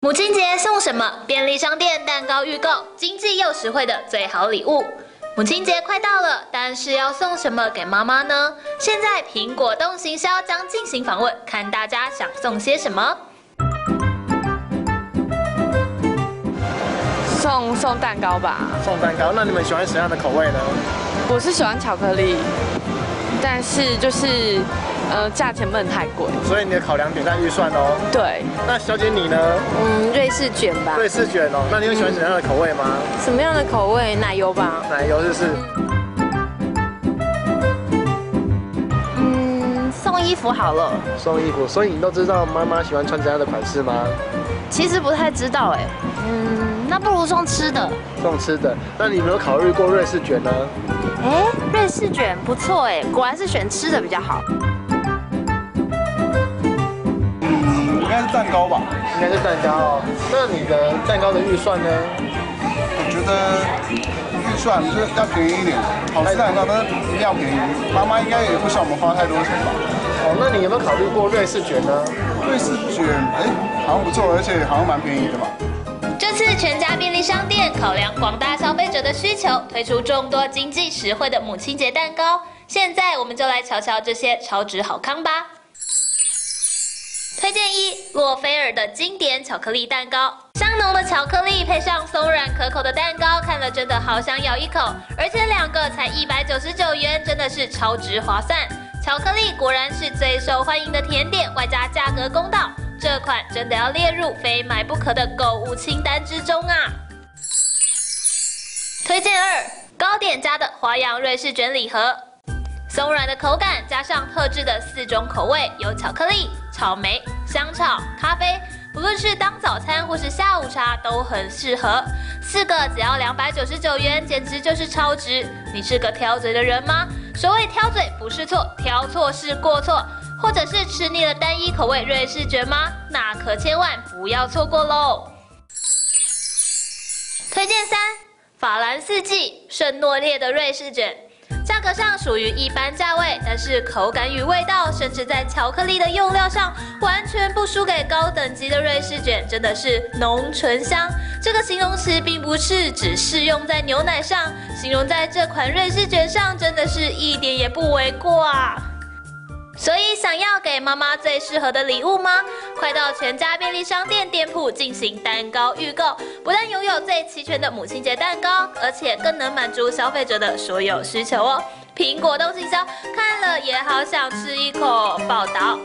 母亲节送什么？便利商店蛋糕预购，经济又实惠的最好礼物。母亲节快到了，但是要送什么给妈妈呢？现在苹果动行销将进行访问，看大家想送些什么。送送蛋糕吧，送蛋糕。那你们喜欢什么样的口味呢？我是喜欢巧克力，但是就是。呃，价钱不能太贵，所以你的考量点在预算哦。对，那小姐你呢？嗯，瑞士卷吧。瑞士卷哦，那你有喜欢什么样的口味吗？什么样的口味？奶油吧。奶油就是。嗯，送衣服好了。送衣服，所以你都知道妈妈喜欢穿怎样的款式吗？其实不太知道哎。嗯，那不如送吃的。送吃的，那你有没有考虑过瑞士卷呢？哎，瑞士卷不错哎，果然是选吃的比较好。蛋糕吧，应该是蛋糕哦。那你的蛋糕的预算呢？我觉得预算就是要便宜一点，好吃蛋糕呢一定要便宜。妈妈应该也不想我们花太多钱吧？哦，那你有没有考虑过瑞士卷呢？瑞士卷，哎，好像不错，而且好像蛮便宜的吧。这次全家便利商店考量广大消费者的需求，推出众多经济实惠的母亲节蛋糕。现在我们就来瞧瞧这些超值好康吧。推荐一：洛菲尔的经典巧克力蛋糕，香浓的巧克力配上松软可口的蛋糕，看了真的好想咬一口。而且两个才一百九十九元，真的是超值划算。巧克力果然是最受欢迎的甜点，外加价格公道，这款真的要列入非买不可的购物清单之中啊！推荐二：糕点家的花样瑞士卷礼盒。松软的口感，加上特制的四种口味，有巧克力、草莓、香草、咖啡，不论是当早餐或是下午茶都很适合。四个只要两百九十九元，简直就是超值！你是个挑嘴的人吗？所谓挑嘴不是错，挑错是过错。或者是吃腻了单一口味瑞士卷吗？那可千万不要错过喽！推荐三：法兰四季圣诺列的瑞士卷。价格上属于一般价位，但是口感与味道，甚至在巧克力的用料上，完全不输给高等级的瑞士卷，真的是浓醇香。这个形容词并不是只适用在牛奶上，形容在这款瑞士卷上，真的是一点也不为过啊！所以，想要给妈妈最适合的礼物吗？快到全家便利商店店铺进行蛋糕预购，不但拥有最齐全的母亲节蛋糕，而且更能满足消费者的所有需求哦。苹果都行销，看了也好想吃一口。报道。